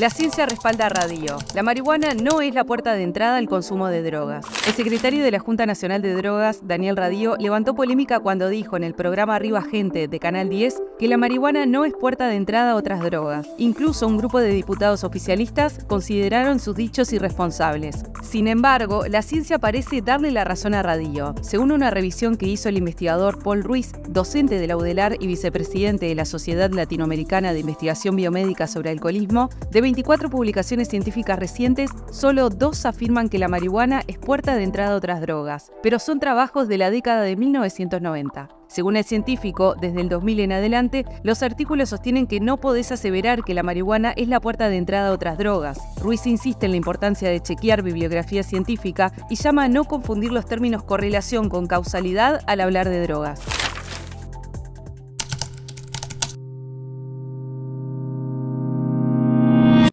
La ciencia respalda a Radio. La marihuana no es la puerta de entrada al consumo de drogas. El secretario de la Junta Nacional de Drogas, Daniel Radio, levantó polémica cuando dijo en el programa Arriba Gente de Canal 10 que la marihuana no es puerta de entrada a otras drogas. Incluso un grupo de diputados oficialistas consideraron sus dichos irresponsables. Sin embargo, la ciencia parece darle la razón a Radio. Según una revisión que hizo el investigador Paul Ruiz, docente de la UDELAR y vicepresidente de la Sociedad Latinoamericana de Investigación Biomédica sobre Alcoholismo, de 24 publicaciones científicas recientes, solo dos afirman que la marihuana es puerta de entrada a otras drogas, pero son trabajos de la década de 1990. Según el científico, desde el 2000 en adelante, los artículos sostienen que no podés aseverar que la marihuana es la puerta de entrada a otras drogas. Ruiz insiste en la importancia de chequear bibliografía científica y llama a no confundir los términos correlación con causalidad al hablar de drogas.